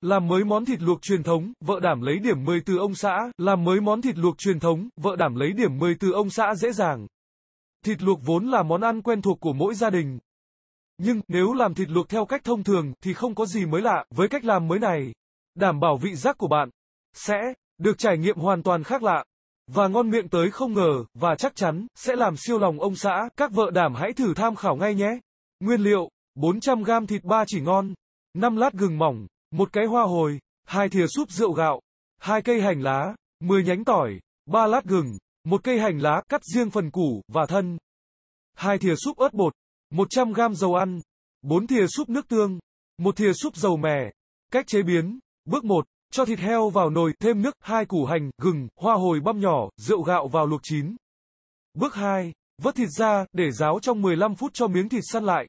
Làm mới món thịt luộc truyền thống, vợ đảm lấy điểm 10 từ ông xã. Làm mới món thịt luộc truyền thống, vợ đảm lấy điểm 10 từ ông xã dễ dàng. Thịt luộc vốn là món ăn quen thuộc của mỗi gia đình. Nhưng, nếu làm thịt luộc theo cách thông thường, thì không có gì mới lạ, với cách làm mới này. Đảm bảo vị giác của bạn sẽ được trải nghiệm hoàn toàn khác lạ. Và ngon miệng tới không ngờ, và chắc chắn, sẽ làm siêu lòng ông xã. Các vợ đảm hãy thử tham khảo ngay nhé. Nguyên liệu, 400g thịt ba chỉ ngon, 5 lát gừng mỏng, một cái hoa hồi, hai thìa súp rượu gạo, hai cây hành lá, 10 nhánh tỏi, ba lát gừng, một cây hành lá cắt riêng phần củ và thân, hai thìa súp ớt bột, 100g dầu ăn, 4 thìa súp nước tương, một thìa súp dầu mè. Cách chế biến, bước 1, cho thịt heo vào nồi, thêm nước, hai củ hành, gừng, hoa hồi băm nhỏ, rượu gạo vào luộc chín. Bước 2, vớt thịt ra, để ráo trong 15 phút cho miếng thịt săn lại.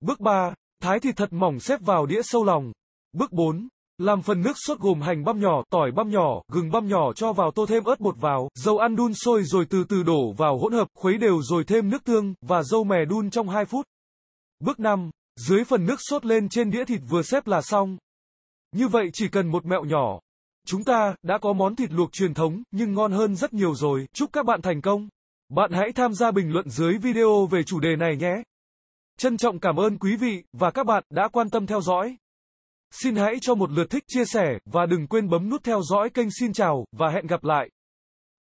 Bước 3, thái thịt thật mỏng xếp vào đĩa sâu lòng. Bước 4, làm phần nước sốt gồm hành băm nhỏ, tỏi băm nhỏ, gừng băm nhỏ cho vào tô thêm ớt bột vào, dầu ăn đun sôi rồi từ từ đổ vào hỗn hợp, khuấy đều rồi thêm nước tương và dâu mè đun trong 2 phút. Bước 5, dưới phần nước sốt lên trên đĩa thịt vừa xếp là xong. Như vậy chỉ cần một mẹo nhỏ. Chúng ta đã có món thịt luộc truyền thống, nhưng ngon hơn rất nhiều rồi. Chúc các bạn thành công. Bạn hãy tham gia bình luận dưới video về chủ đề này nhé. Trân trọng cảm ơn quý vị và các bạn đã quan tâm theo dõi. Xin hãy cho một lượt thích chia sẻ và đừng quên bấm nút theo dõi kênh xin chào và hẹn gặp lại.